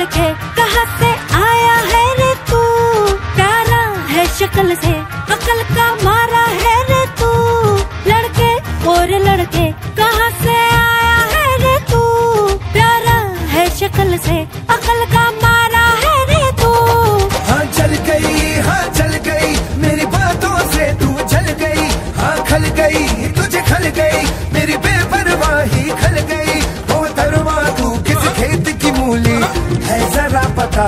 लड़के, कहा से आया है रे तू? प्यारा है शक्ल से, अकल का मारा है रे तू? लड़के और लड़के, कहा से आया है रे तू? प्यारा है शक्ल से, अकल का मारा है रे तू? हाँ चल गई हाँ चल गई, मेरी बातों से तू चल गई। हाँ खल गई, तुझे खल गई, मेरी बेपरवाही खल गई। है जरा पता।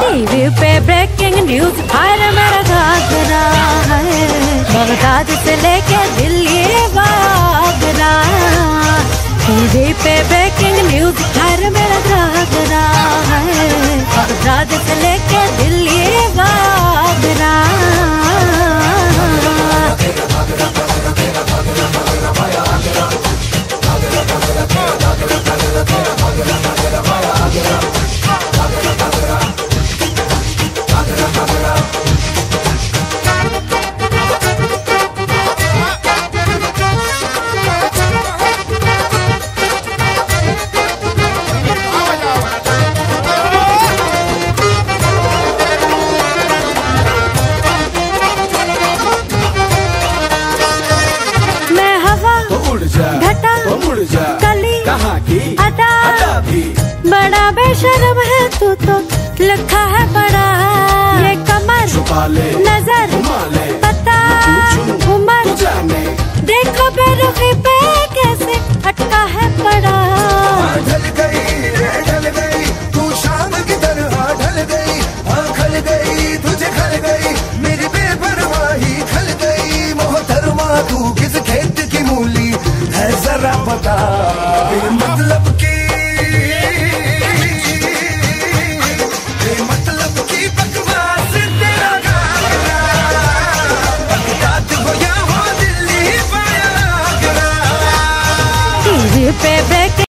टीवी पे ब्रेकिंग न्यूज़ हर मेरा घाघरा है। बगदाद से लेके दिल्ली बागरा टीवी पे ब्रेकिंग न्यूज़ हर मेरा घाघरा जा। कली कहाँ की? अदा। अदा भी। बड़ा बेशरम है तू तो लिखा है बड़ा।